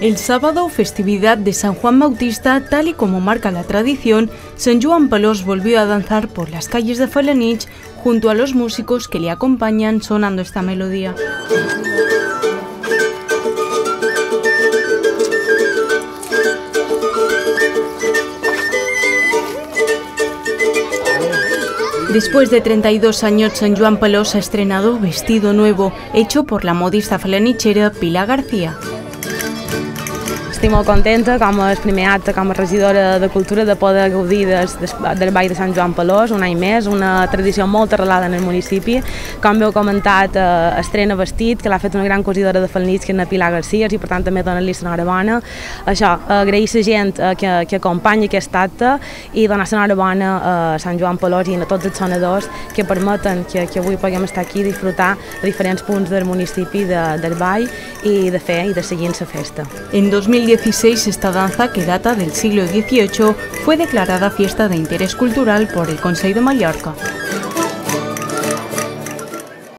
El sábado, festividad de San Juan Bautista, tal y como marca la tradición, San Juan Palos volvió a danzar por las calles de Falanich junto a los músicos que le acompañan sonando esta melodía. Después de 32 años, San Juan Palos ha estrenado vestido nuevo, hecho por la modista falanichera Pilar García. Estic molt contenta com a primer acte, com a regidora de Cultura, de poder gaudir des, des, del Ball de Sant Joan Pelós un any més, una tradició molt arrelada en el municipi. Com heu comentat, eh, estrena vestit, que l'ha fet una gran cosidora de Falnits, que és la Pilar Garcia, i per tant també donar-li l'enhorabona. Això, agrair la gent eh, que, que acompanya aquest acte i donar l'enhorabona a Sant Joan Pelós i a tots els sonadors que permeten que, que avui puguem estar aquí i disfrutar a diferents punts del municipi de, del Ball i de fer i de seguir la festa. En 2000 2016 esta danza, que data del siglo XVIII, fue declarada fiesta de interés cultural por el Consejo de Mallorca.